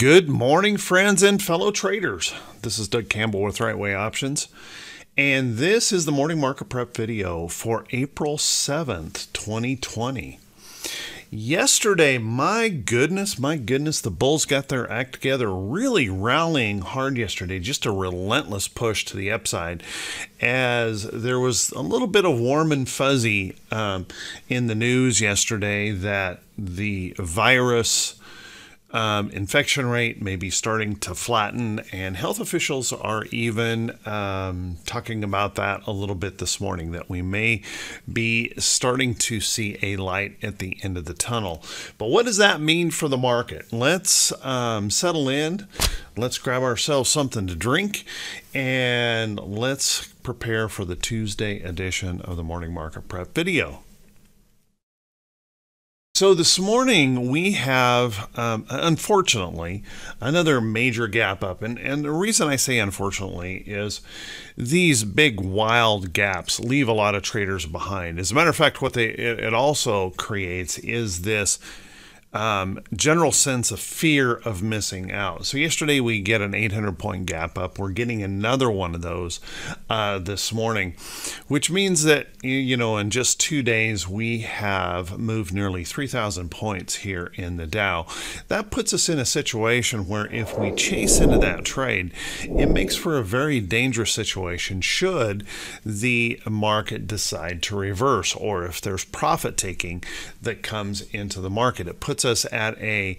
Good morning, friends and fellow traders. This is Doug Campbell with Right Way Options, and this is the morning market prep video for April 7th, 2020. Yesterday, my goodness, my goodness, the Bulls got their act together, really rallying hard yesterday, just a relentless push to the upside as there was a little bit of warm and fuzzy um, in the news yesterday that the virus um, infection rate may be starting to flatten, and health officials are even um, talking about that a little bit this morning that we may be starting to see a light at the end of the tunnel. But what does that mean for the market? Let's um, settle in, let's grab ourselves something to drink, and let's prepare for the Tuesday edition of the Morning Market Prep video. So this morning we have, um, unfortunately, another major gap up, and and the reason I say unfortunately is these big wild gaps leave a lot of traders behind. As a matter of fact, what they it, it also creates is this um, general sense of fear of missing out. So yesterday we get an 800 point gap up. We're getting another one of those uh, this morning, which means that you know in just two days we have moved nearly 3,000 points here in the Dow. That puts us in a situation where if we chase into that trade, it makes for a very dangerous situation should the market decide to reverse or if there's profit taking that comes into the market. It puts puts us at a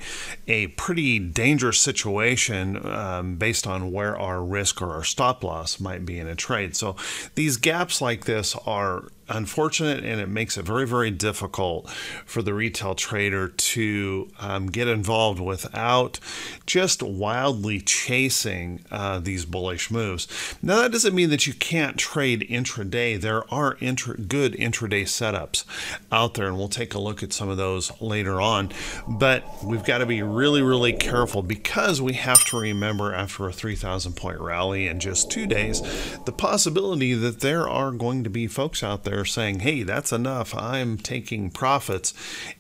a pretty dangerous situation um, based on where our risk or our stop loss might be in a trade. So these gaps like this are unfortunate and it makes it very, very difficult for the retail trader to um, get involved without just wildly chasing uh, these bullish moves. Now, that doesn't mean that you can't trade intraday. There are intra good intraday setups out there, and we'll take a look at some of those later on. But we've got to be really, really careful because we have to remember after a 3,000 point rally in just two days, the possibility that there are going to be folks out there saying, hey, that's enough. I'm taking profits.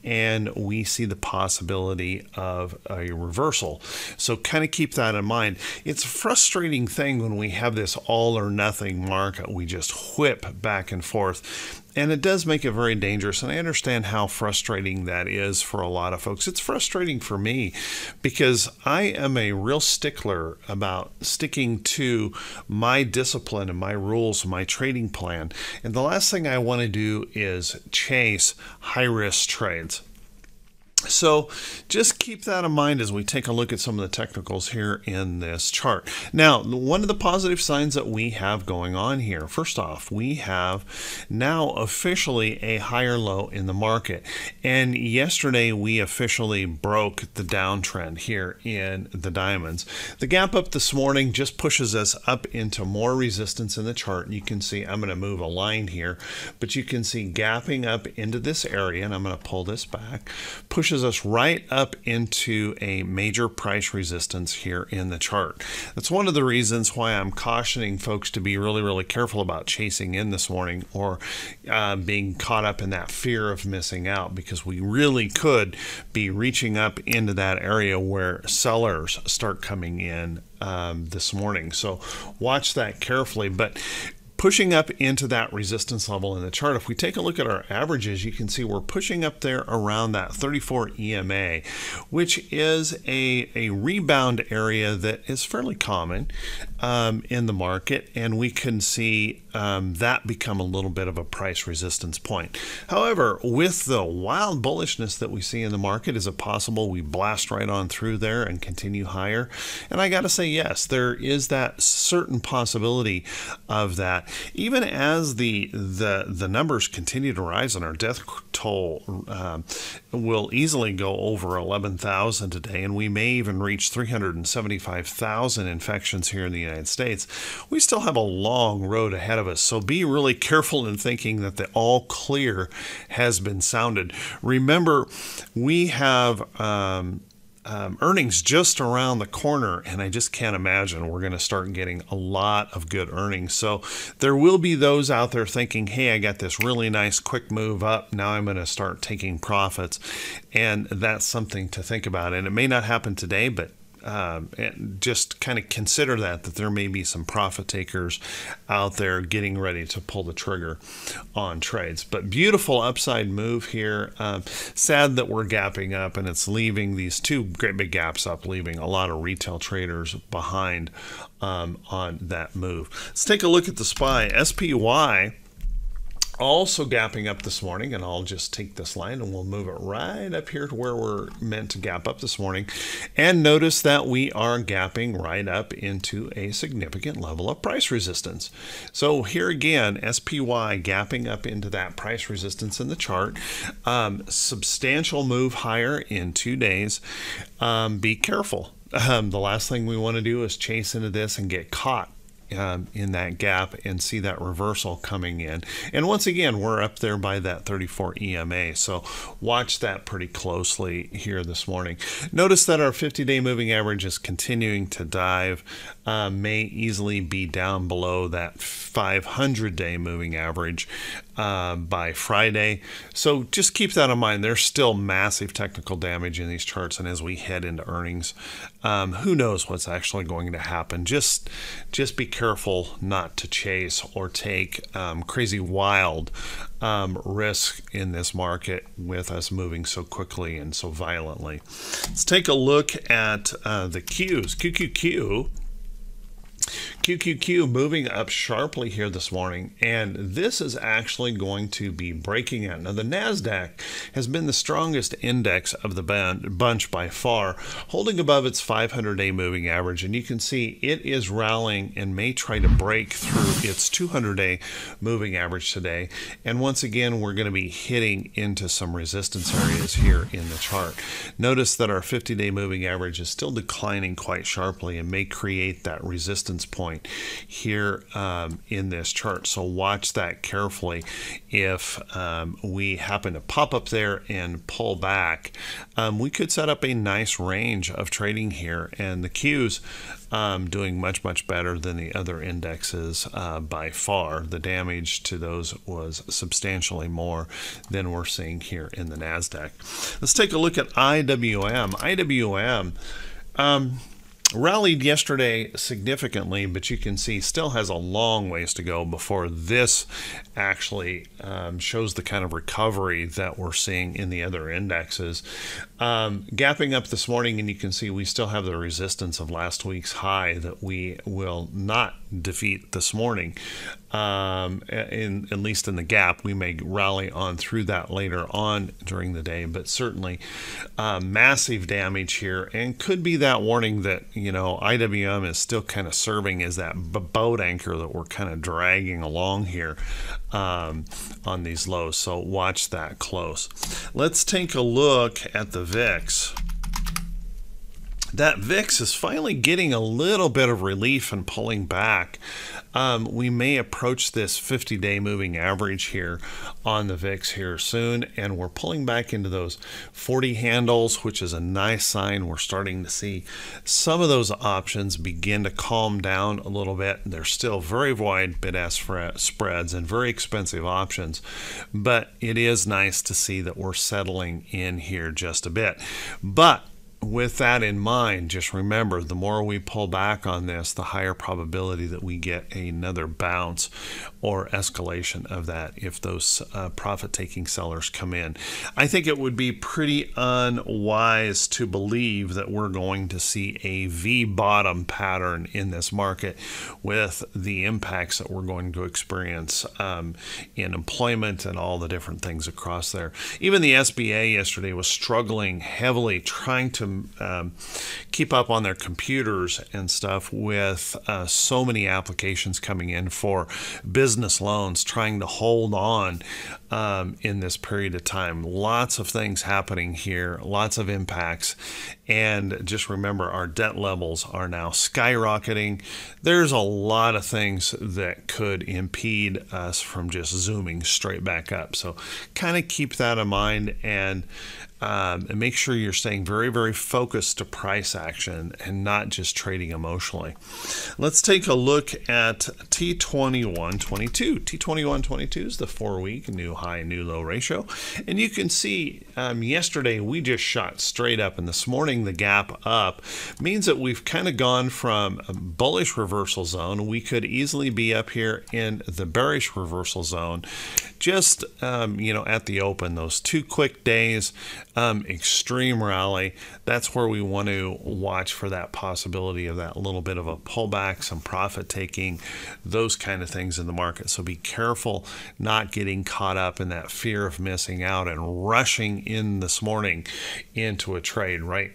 And we see the possibility of a reversal. So kind of keep that in mind. It's a frustrating thing when we have this all or nothing market. We just whip back and forth and it does make it very dangerous. And I understand how frustrating that is for a lot of folks. It's frustrating for me because I am a real stickler about sticking to my discipline and my rules, my trading plan. And the last thing I want to do is chase high risk trades. So just keep that in mind as we take a look at some of the technicals here in this chart. Now, one of the positive signs that we have going on here, first off, we have now officially a higher low in the market. And yesterday we officially broke the downtrend here in the diamonds. The gap up this morning just pushes us up into more resistance in the chart. And You can see I'm going to move a line here, but you can see gapping up into this area, and I'm going to pull this back, push pushes us right up into a major price resistance here in the chart. That's one of the reasons why I'm cautioning folks to be really, really careful about chasing in this morning or uh, being caught up in that fear of missing out because we really could be reaching up into that area where sellers start coming in um, this morning. So watch that carefully. But pushing up into that resistance level in the chart. If we take a look at our averages, you can see we're pushing up there around that 34 EMA, which is a, a rebound area that is fairly common um, in the market, and we can see um, that become a little bit of a price resistance point. However, with the wild bullishness that we see in the market, is it possible we blast right on through there and continue higher? And I got to say, yes, there is that certain possibility of that. Even as the the the numbers continue to rise and our death toll um, will easily go over 11,000 today, and we may even reach 375,000 infections here in the United States, we still have a long road ahead of us. So be really careful in thinking that the all clear has been sounded. Remember, we have um, um, earnings just around the corner, and I just can't imagine we're going to start getting a lot of good earnings. So there will be those out there thinking, hey, I got this really nice quick move up. Now I'm going to start taking profits. And that's something to think about. And it may not happen today, but um, just kind of consider that that there may be some profit takers out there getting ready to pull the trigger on trades. But beautiful upside move here. Um, sad that we're gapping up and it's leaving these two great big gaps up, leaving a lot of retail traders behind um, on that move. Let's take a look at the SPY. SPY also gapping up this morning and I'll just take this line and we'll move it right up here to where we're meant to gap up this morning. And notice that we are gapping right up into a significant level of price resistance. So here again SPY gapping up into that price resistance in the chart. Um, substantial move higher in two days. Um, be careful. Um, the last thing we want to do is chase into this and get caught um, in that gap and see that reversal coming in. And once again, we're up there by that 34 EMA. So watch that pretty closely here this morning. Notice that our 50 day moving average is continuing to dive, uh, may easily be down below that 500 day moving average uh, by Friday. So just keep that in mind. There's still massive technical damage in these charts. And as we head into earnings, um, who knows what's actually going to happen. Just, just be careful not to chase or take um, crazy wild um, risk in this market with us moving so quickly and so violently. Let's take a look at uh, the Qs. QQQ QQQ moving up sharply here this morning, and this is actually going to be breaking out. Now, the NASDAQ has been the strongest index of the bunch by far, holding above its 500 day moving average, and you can see it is rallying and may try to break through its 200 day moving average today. And once again, we're going to be hitting into some resistance areas here in the chart. Notice that our 50 day moving average is still declining quite sharply and may create that resistance point here um, in this chart. So watch that carefully. If um, we happen to pop up there and pull back, um, we could set up a nice range of trading here. And the Qs um, doing much, much better than the other indexes uh, by far. The damage to those was substantially more than we're seeing here in the NASDAQ. Let's take a look at IWM. IWM. Um, rallied yesterday significantly, but you can see still has a long ways to go before this actually um, shows the kind of recovery that we're seeing in the other indexes. Um, gapping up this morning, and you can see we still have the resistance of last week's high that we will not defeat this morning. Um, in at least in the gap, we may rally on through that later on during the day, but certainly uh, massive damage here, and could be that warning that you know IWM is still kind of serving as that boat anchor that we're kind of dragging along here um, on these lows. So watch that close. Let's take a look at the VIX that VIX is finally getting a little bit of relief and pulling back. Um, we may approach this 50 day moving average here on the VIX here soon, and we're pulling back into those 40 handles, which is a nice sign. We're starting to see some of those options begin to calm down a little bit. They're still very wide bid ask spreads and very expensive options, but it is nice to see that we're settling in here just a bit. But with that in mind, just remember the more we pull back on this, the higher probability that we get another bounce or escalation of that if those uh, profit taking sellers come in. I think it would be pretty unwise to believe that we're going to see a V bottom pattern in this market with the impacts that we're going to experience um, in employment and all the different things across there. Even the SBA yesterday was struggling heavily trying um, keep up on their computers and stuff with uh, so many applications coming in for business loans, trying to hold on um, in this period of time. Lots of things happening here, lots of impacts. And just remember, our debt levels are now skyrocketing. There's a lot of things that could impede us from just zooming straight back up. So, kind of keep that in mind and um, and make sure you're staying very, very focused to price action and not just trading emotionally. Let's take a look at T2122. T2122 is the four week new high, new low ratio. And you can see um, yesterday we just shot straight up, and this morning the gap up means that we've kind of gone from a bullish reversal zone. We could easily be up here in the bearish reversal zone just um, you know at the open those two quick days um, extreme rally that's where we want to watch for that possibility of that little bit of a pullback some profit taking those kind of things in the market. So be careful not getting caught up in that fear of missing out and rushing in this morning into a trade right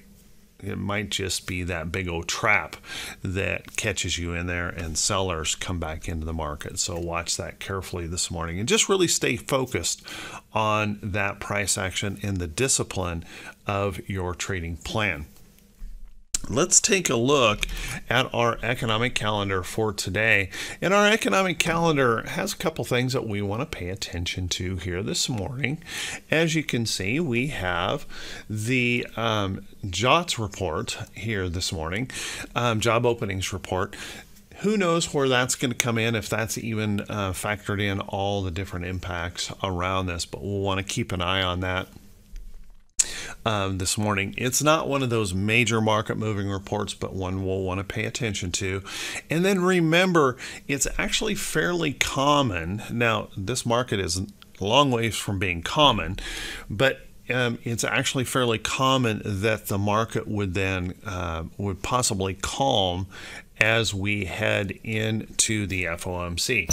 it might just be that big old trap that catches you in there and sellers come back into the market. So watch that carefully this morning and just really stay focused on that price action and the discipline of your trading plan. Let's take a look at our economic calendar for today. And our economic calendar has a couple things that we want to pay attention to here this morning. As you can see, we have the um, JOLTS report here this morning, um, job openings report who knows where that's going to come in if that's even uh, factored in all the different impacts around this but we'll want to keep an eye on that um, this morning. It's not one of those major market moving reports, but one we'll want to pay attention to. And then remember, it's actually fairly common. Now, this market is a long ways from being common, but um, it's actually fairly common that the market would then uh, would possibly calm as we head into the FOMC.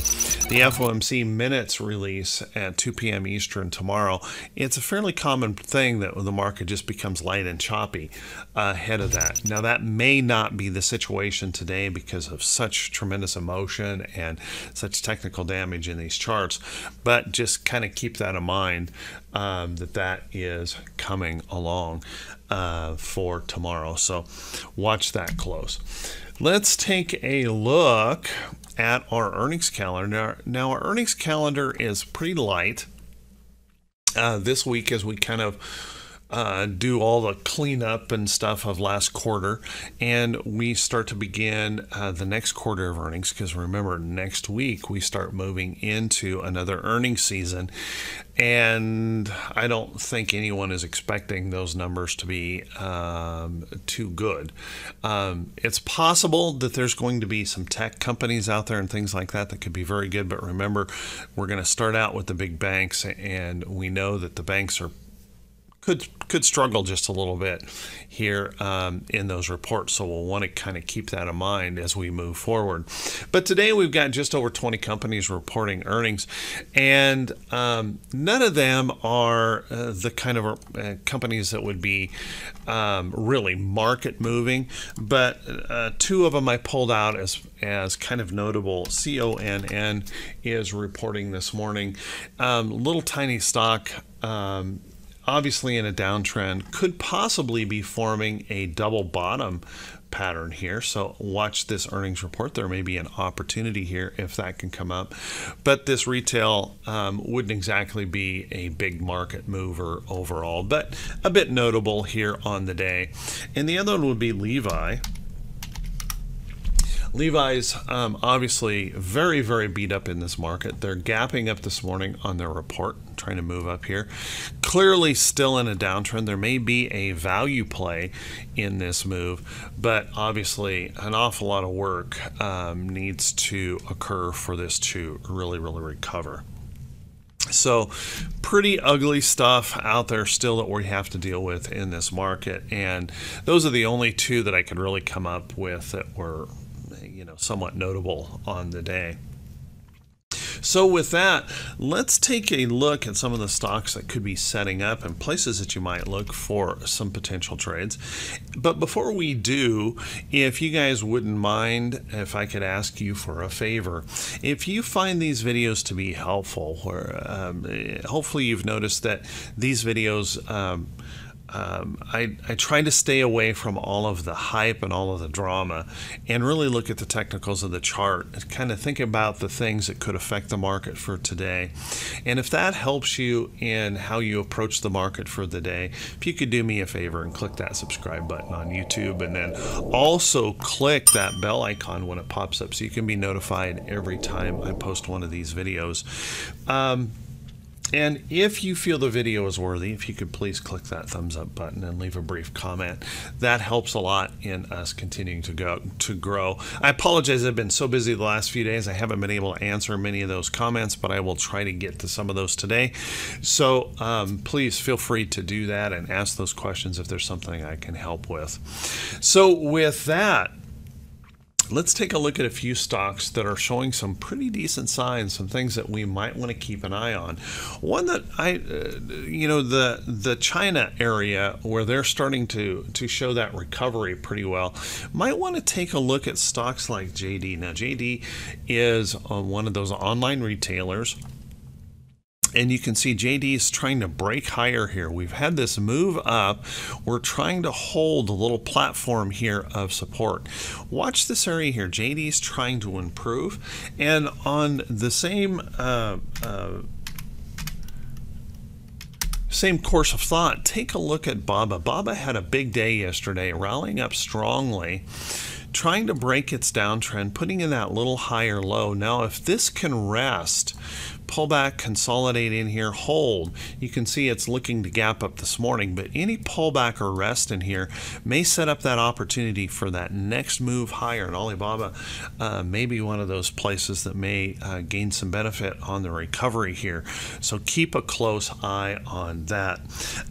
The FOMC minutes release at 2 p.m. Eastern tomorrow. It's a fairly common thing that the market just becomes light and choppy ahead of that. Now, that may not be the situation today because of such tremendous emotion and such technical damage in these charts, but just kind of keep that in mind um, that that is coming along uh, for tomorrow. So watch that close. Let's take a look at our earnings calendar. Now, our earnings calendar is pretty light uh, this week as we kind of uh, do all the cleanup and stuff of last quarter, and we start to begin uh, the next quarter of earnings. Because remember, next week we start moving into another earnings season, and I don't think anyone is expecting those numbers to be um, too good. Um, it's possible that there's going to be some tech companies out there and things like that that could be very good, but remember, we're going to start out with the big banks, and we know that the banks are could could struggle just a little bit here um, in those reports. So we'll want to kind of keep that in mind as we move forward. But today we've got just over 20 companies reporting earnings, and um, none of them are uh, the kind of uh, companies that would be um, really market moving. But uh, two of them I pulled out as as kind of notable. CONN is reporting this morning. Um, little tiny stock. Um, obviously in a downtrend, could possibly be forming a double bottom pattern here. So watch this earnings report. There may be an opportunity here if that can come up. But this retail um, wouldn't exactly be a big market mover overall, but a bit notable here on the day. And the other one would be Levi. Levi's um, obviously very, very beat up in this market. They're gapping up this morning on their report, trying to move up here. Clearly still in a downtrend. There may be a value play in this move, but obviously an awful lot of work um, needs to occur for this to really, really recover. So, pretty ugly stuff out there still that we have to deal with in this market. And those are the only two that I could really come up with that were you know somewhat notable on the day. So with that, let's take a look at some of the stocks that could be setting up and places that you might look for some potential trades. But before we do, if you guys wouldn't mind if I could ask you for a favor, if you find these videos to be helpful, or um, hopefully you've noticed that these videos um, um, I, I try to stay away from all of the hype and all of the drama and really look at the technicals of the chart and kind of think about the things that could affect the market for today. And if that helps you in how you approach the market for the day, if you could do me a favor and click that subscribe button on YouTube and then also click that bell icon when it pops up so you can be notified every time I post one of these videos. Um, and if you feel the video is worthy, if you could please click that thumbs up button and leave a brief comment, that helps a lot in us continuing to go to grow. I apologize, I've been so busy the last few days, I haven't been able to answer many of those comments, but I will try to get to some of those today. So um, please feel free to do that and ask those questions if there's something I can help with. So with that, let's take a look at a few stocks that are showing some pretty decent signs, some things that we might want to keep an eye on. One that I, uh, you know, the the China area where they're starting to to show that recovery pretty well, might want to take a look at stocks like JD. Now, JD is uh, one of those online retailers and you can see JD is trying to break higher here. We've had this move up. We're trying to hold a little platform here of support. Watch this area here. JD is trying to improve. And on the same uh, uh, same course of thought, take a look at Baba. Baba had a big day yesterday, rallying up strongly trying to break its downtrend, putting in that little higher low. Now, if this can rest pull back, consolidate in here, hold. You can see it's looking to gap up this morning, but any pullback or rest in here may set up that opportunity for that next move higher. And Alibaba uh, may be one of those places that may uh, gain some benefit on the recovery here. So keep a close eye on that.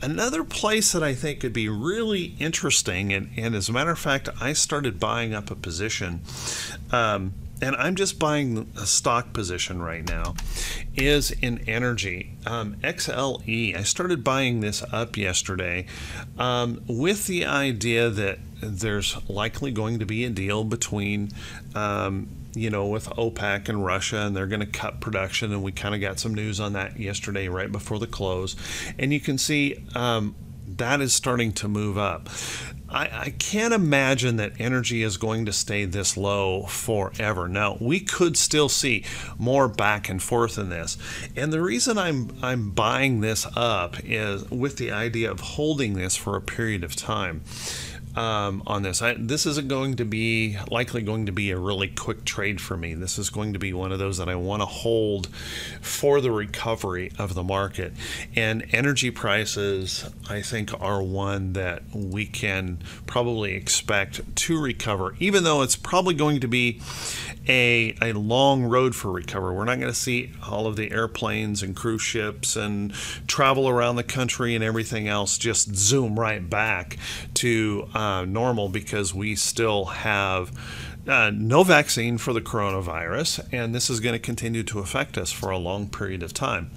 Another place that I think could be really interesting, and, and as a matter of fact, I started buying up a position. Um, and I'm just buying a stock position right now, is in energy. Um, XLE, I started buying this up yesterday um, with the idea that there's likely going to be a deal between. Um, you know, with OPEC and Russia, and they're going to cut production. And we kind of got some news on that yesterday, right before the close. And you can see um, that is starting to move up. I, I, can't imagine that energy is going to stay this low forever. Now, we could still see more back and forth in this. And the reason I'm I'm buying this up is with the idea of holding this for a period of time um, on this. I, this isn't going to be likely going to be a really quick trade for me. This is going to be one of those that I want to hold for the recovery of the market. And energy prices, I think, are one that we can probably expect to recover, even though it's probably going to be a, a long road for recovery. We're not going to see all of the airplanes and cruise ships and travel around the country and everything else just zoom right back to uh, normal because we still have uh, no vaccine for the coronavirus, and this is going to continue to affect us for a long period of time.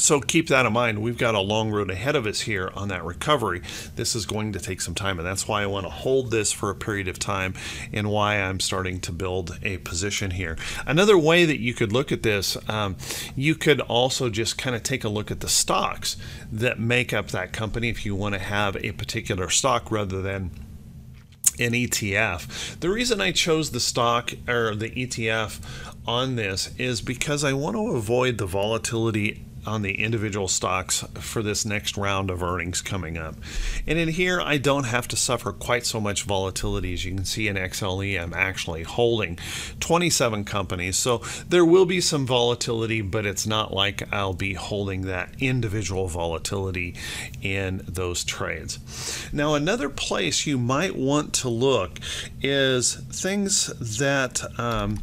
So keep that in mind. We've got a long road ahead of us here on that recovery. This is going to take some time, and that's why I want to hold this for a period of time and why I'm starting to build a position here. Another way that you could look at this, um, you could also just kind of take a look at the stocks that make up that company if you want to have a particular stock rather than an ETF. The reason I chose the stock or the ETF on this is because I want to avoid the volatility on the individual stocks for this next round of earnings coming up. And in here, I don't have to suffer quite so much volatility. As you can see in XLE, I'm actually holding 27 companies. So there will be some volatility, but it's not like I'll be holding that individual volatility in those trades. Now, another place you might want to look is things that um,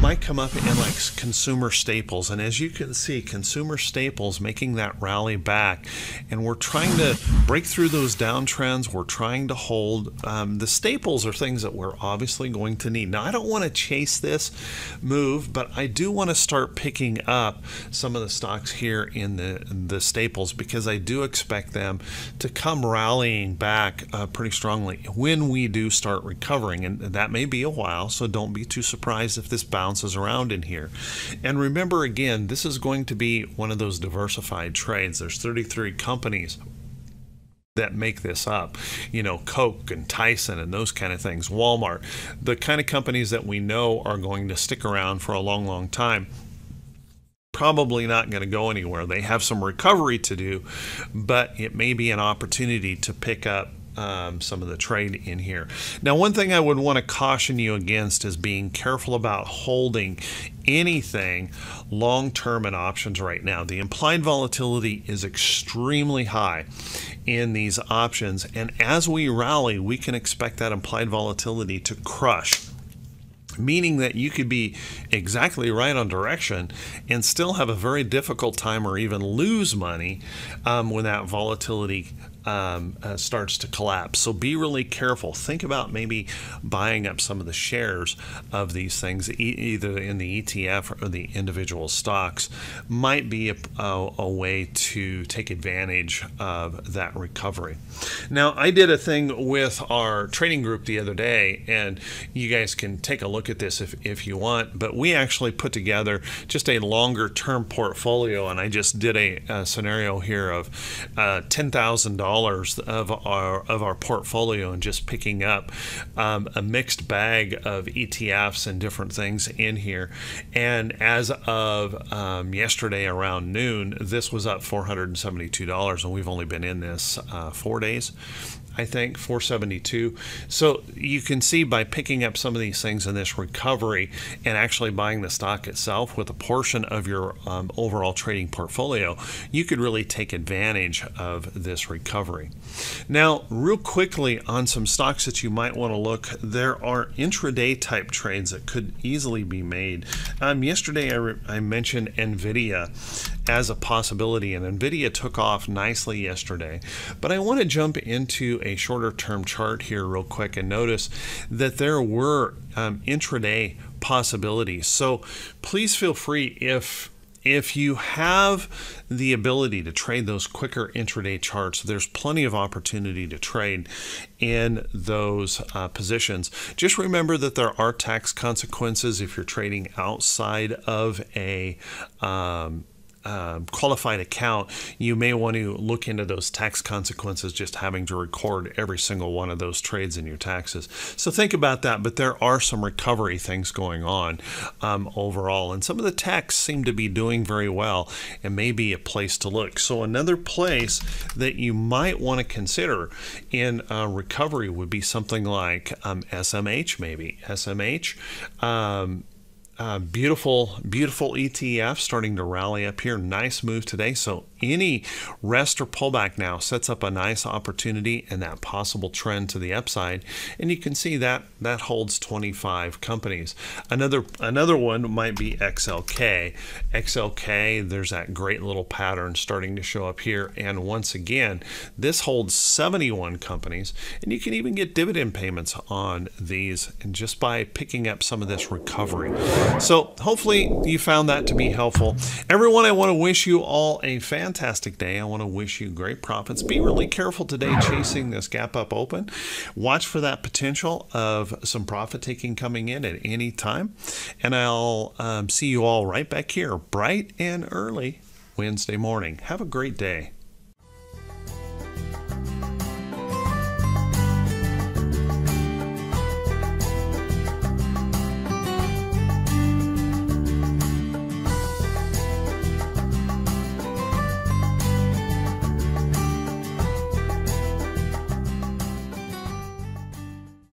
might come up in like consumer staples and as you can see consumer staples making that rally back and we're trying to break through those downtrends. We're trying to hold um, the staples are things that we're obviously going to need. Now i don't want to chase this move but i do want to start picking up some of the stocks here in the the staples because i do expect them to come rallying back uh, pretty strongly when we do start recovering and that may be a while so don't be too surprised if this bounce bounces around in here. And remember again, this is going to be one of those diversified trades. There's 33 companies that make this up. You know, Coke and Tyson and those kind of things, Walmart, the kind of companies that we know are going to stick around for a long, long time probably not going to go anywhere. They have some recovery to do, but it may be an opportunity to pick up um, some of the trade in here. Now, one thing I would want to caution you against is being careful about holding anything long term in options right now. The implied volatility is extremely high in these options, and as we rally, we can expect that implied volatility to crush meaning that you could be exactly right on direction and still have a very difficult time or even lose money um, when that volatility um, uh, starts to collapse. So be really careful. Think about maybe buying up some of the shares of these things, e- either in the ETF or the individual stocks, might be a, a, a, way to take advantage of that recovery. Now, I did a thing with our trading group the other day, and you guys can take a look at this if, if you want, but we actually put together just a longer term portfolio, and I just did a, a scenario here of uh, $10,000 dollars of our of our portfolio and just picking up um, a mixed bag of ETFs and different things in here. And as of um, yesterday around noon, this was up four hundred and seventy two dollars, and we've only been in this uh, four days. I think, 472. So you can see by picking up some of these things in this recovery and actually buying the stock itself with a portion of your um, overall trading portfolio, you could really take advantage of this recovery. Now, real quickly on some stocks that you might want to look, there are intraday type trades that could easily be made. Um, yesterday, I, I mentioned NVIDIA as a possibility, and NVIDIA took off nicely yesterday. But I want to jump into a shorter term chart here, real quick, and notice that there were um, intraday possibilities. So please feel free if if you have the ability to trade those quicker intraday charts, there's plenty of opportunity to trade in those uh, positions. Just remember that there are tax consequences if you're trading outside of a um, um, qualified account, you may want to look into those tax consequences just having to record every single one of those trades in your taxes. So think about that. But there are some recovery things going on um, overall, and some of the techs seem to be doing very well and may be a place to look. So another place that you might want to consider in uh, recovery would be something like um, SMH, maybe SMH. Uh, beautiful, beautiful ETF starting to rally up here. Nice move today. So any rest or pullback now sets up a nice opportunity and that possible trend to the upside. And you can see that that holds 25 companies. Another another one might be XLK. XLK, there's that great little pattern starting to show up here. And once again, this holds 71 companies. And you can even get dividend payments on these and just by picking up some of this recovery. So hopefully you found that to be helpful. Everyone, I want to wish you all a fantastic day. I want to wish you great profits. Be really careful today chasing this gap up open. Watch for that potential of some profit taking coming in at any time. And I'll um, see you all right back here bright and early Wednesday morning. Have a great day.